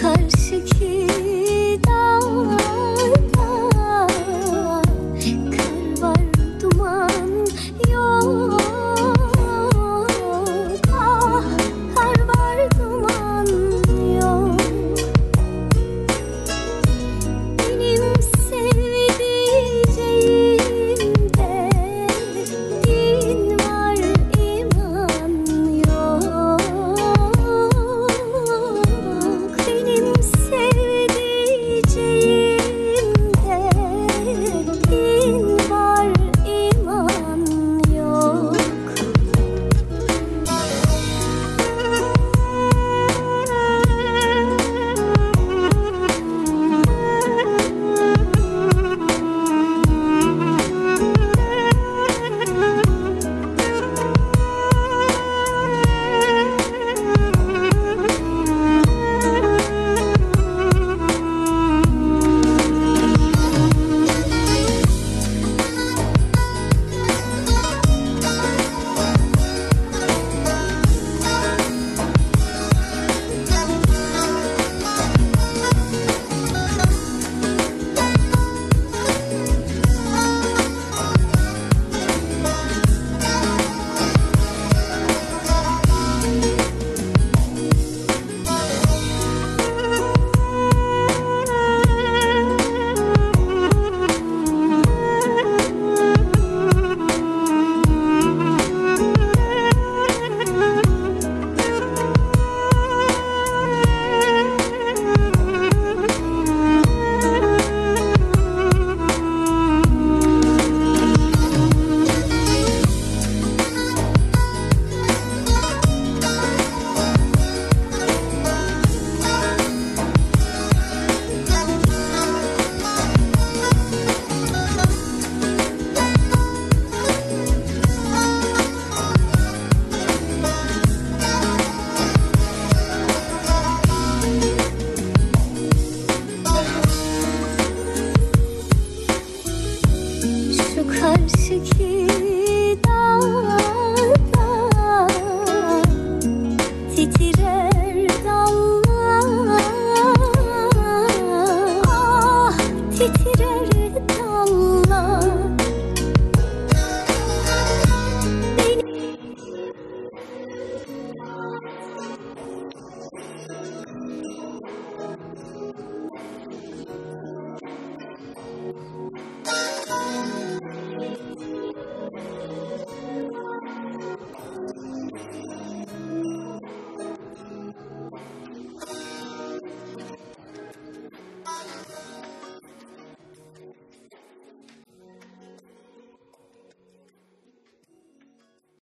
karşı ki